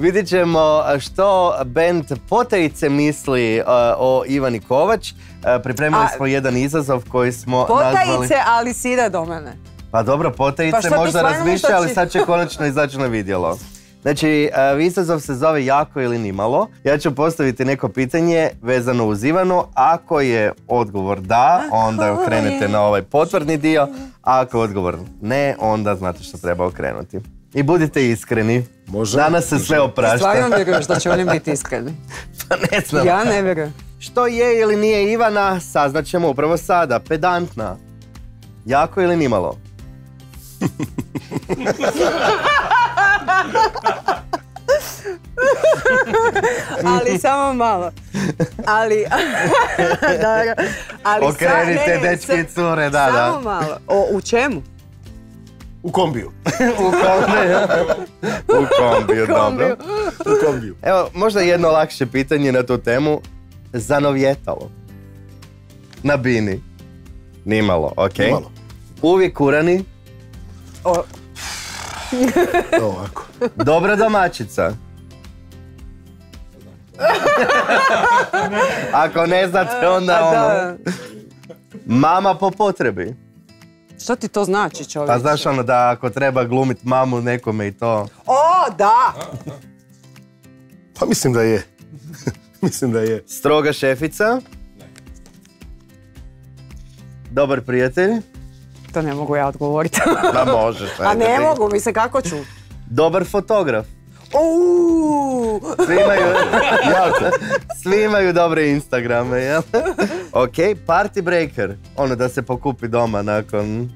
Vidjet ćemo što band Potajice misli uh, o Ivani Kovač. Uh, pripremili A- smo jedan izazov koji smo nazvali... Potajice, ali do mene. Pa dobro, Pa Potajice ti možda razmišlja, ali sad će konačno izaći na vidjelo. Znači, uh, izazov se zove jako ili nimalo. Ja ću postaviti neko pitanje vezano uz Ivanu. Ako je odgovor da, onda okrenete na ovaj potvrdni dio. A ako je odgovor ne, onda znate što treba okrenuti. I budite iskreni. Može, Danas se može. sve oprašta. Stvarno vjeruješ da će oni biti iskreni. Pa ne znam. Ja ne vjerujem. Što je ili nije Ivana, saznaćemo upravo sada. Pedantna. Jako ili nimalo? Ali samo malo. Ali... Dobro. Ali Okrenite, dečki i cure, da, Samo da. malo. O, u čemu? U kombiju. U kombiju. U kombiju, dobro. U kombiju. Evo, možda jedno lakše pitanje na tu temu. Zanovjetalo. Na bini. Nimalo, ok. Nimalo. Uvijek urani. O, Ovako. Dobra domaćica. Ako ne znate, onda ono. Mama po potrebi. Što ti to znači čovječe? Pa znaš ono da ako treba glumit mamu nekome i to. O, da! Pa mislim da je. mislim da je. Stroga šefica. Dobar prijatelj. To ne mogu ja odgovoriti. Ma možeš. A ajde ne ti. mogu, mi se kako ću? Dobar fotograf. Uuu! Svi imaju, svi imaju dobre Instagrame, jel? Ok, party breaker. Ono da se pokupi doma nakon...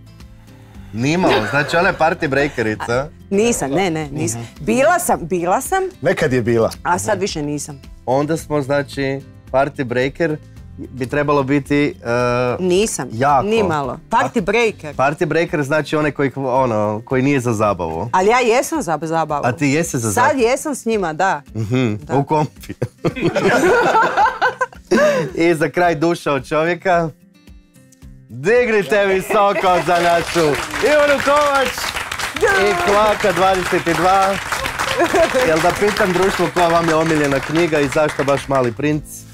Nimalo, znači ona je party breakerica. Nisam, ne, ne, nisam. Bila sam, bila sam, Nekad je bila. a sad više nisam. Onda smo, znači, party breaker bi trebalo biti... uh, Nisam, Jako. ni malo. Party breaker. party breaker znači onaj koji, ono, koji nije za zabavu. Ali ja jesam za zabavu. A ti jesi za Sad zabavu? jesam s njima, da. Mhm, u kompi. I za kraj duša od čovjeka. Dignite visoko za našu Ivanu Kovač i Kvaka 22. Jel da pitam društvo koja vam je omiljena knjiga i zašto baš mali princ?